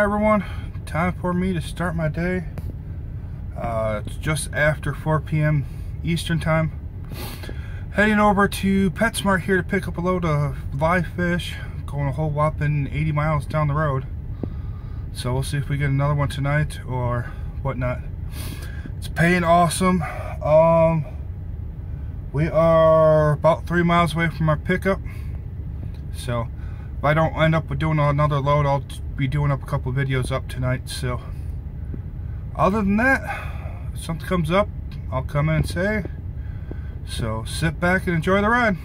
on everyone? Time for me to start my day. Uh, it's just after 4 p.m. Eastern time. Heading over to PetSmart here to pick up a load of live fish. Going a whole whopping 80 miles down the road. So we'll see if we get another one tonight or whatnot. It's paying awesome. Um, we are about three miles away from our pickup. So if I don't end up with doing another load, I'll be doing up a couple videos up tonight. So other than that, if something comes up, I'll come in and say. So sit back and enjoy the ride.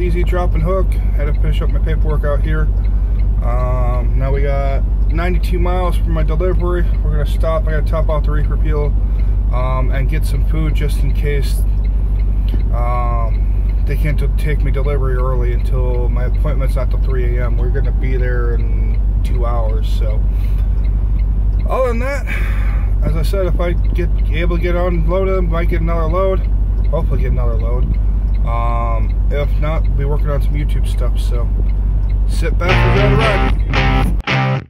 Easy drop and hook. Had to finish up my paperwork out here. Um, now we got 92 miles for my delivery. We're gonna stop. I gotta top off the reefer fuel um, and get some food just in case um, they can't take me delivery early until my appointment's not till 3 a.m. We're gonna be there in two hours. So other than that, as I said, if I get able to get unloaded, might get another load hopefully get another load. Um, if not, we'll be working on some YouTube stuff. So sit back and enjoy the ride.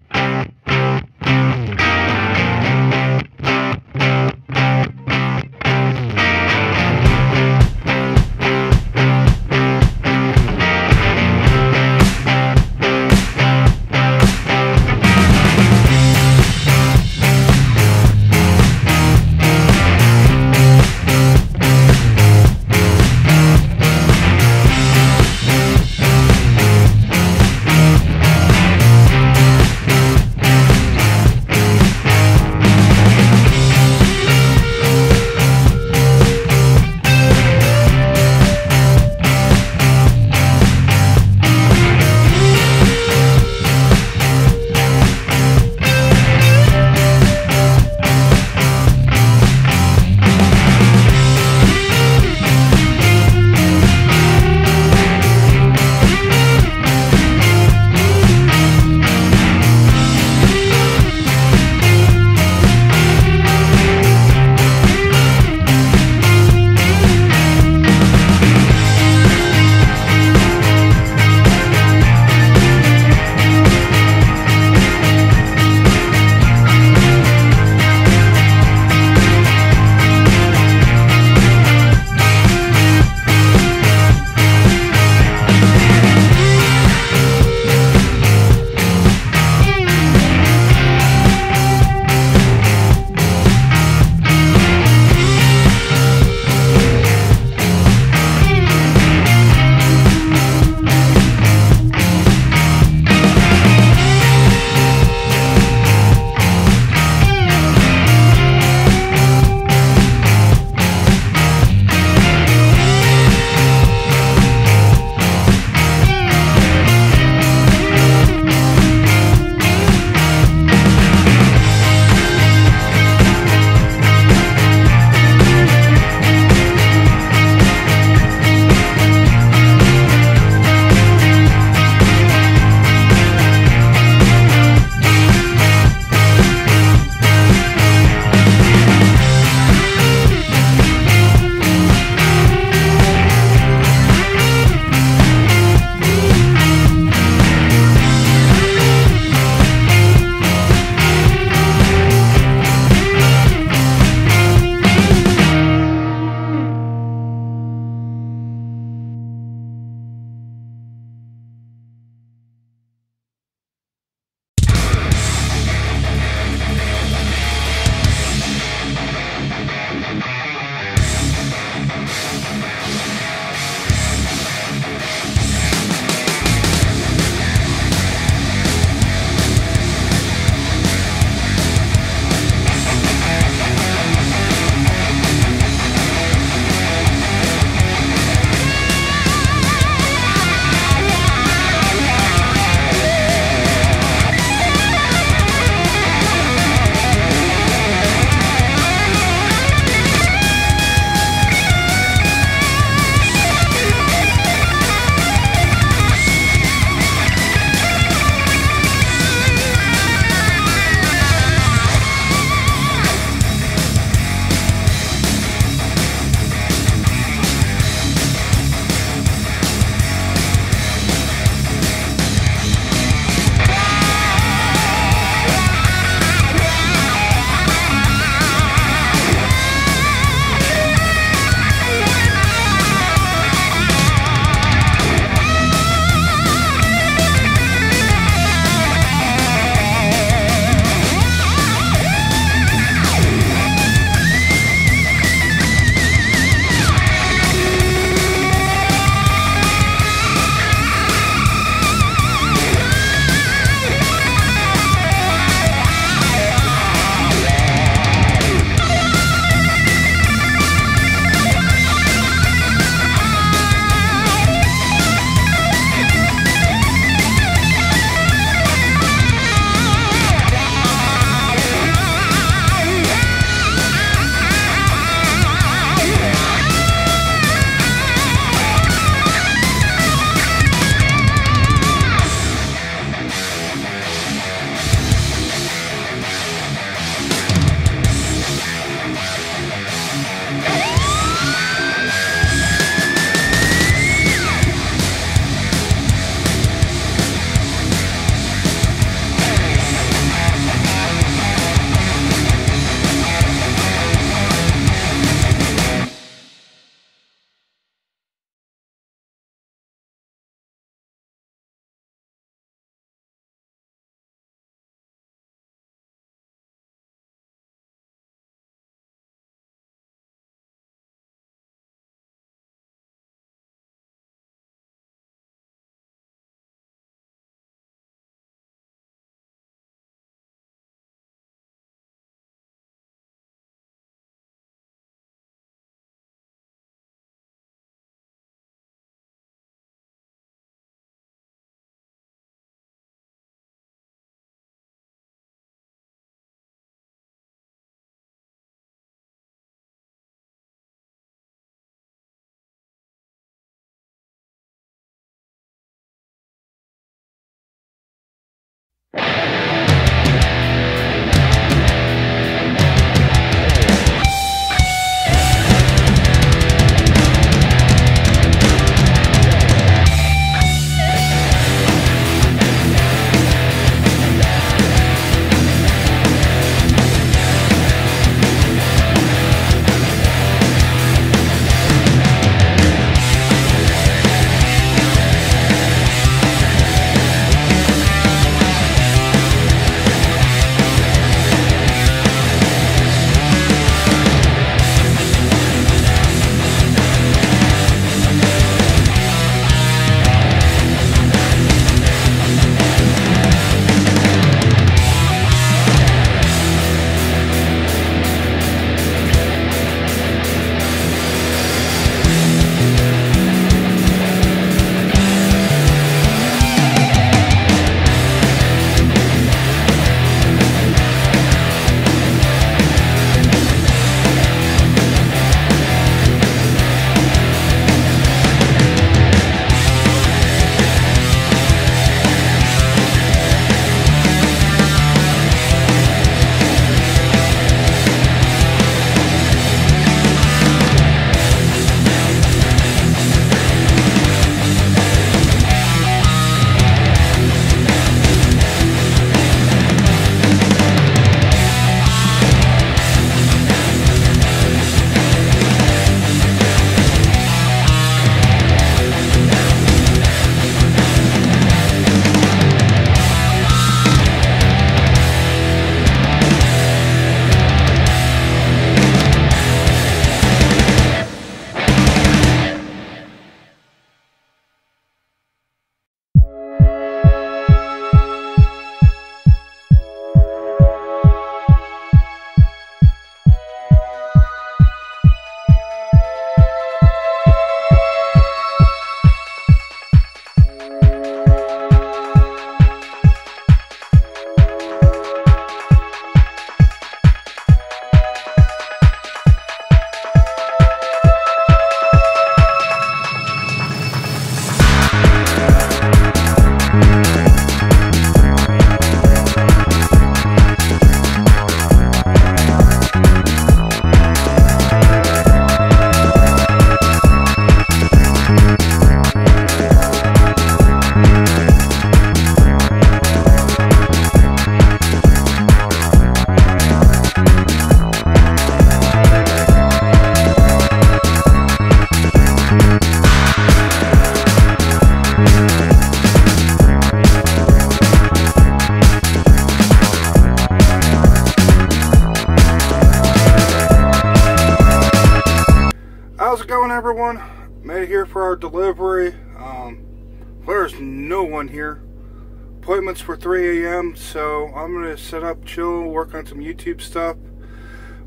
Appointments for 3 a.m. So I'm gonna set up, chill, work on some YouTube stuff.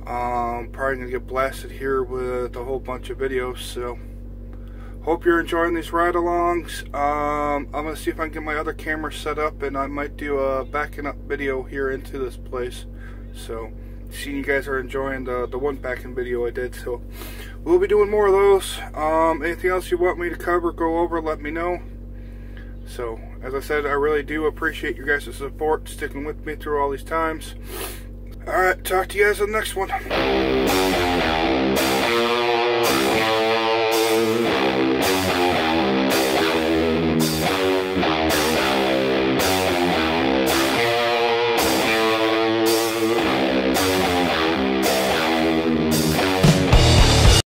Um, probably gonna get blasted here with a whole bunch of videos. So hope you're enjoying these ride-alongs. Um, I'm gonna see if I can get my other camera set up, and I might do a backing up video here into this place. So seeing you guys are enjoying the the one backing video I did. So we'll be doing more of those. Um, anything else you want me to cover, go over, let me know. So, as I said, I really do appreciate you guys' support, sticking with me through all these times. Alright, talk to you guys in the next one.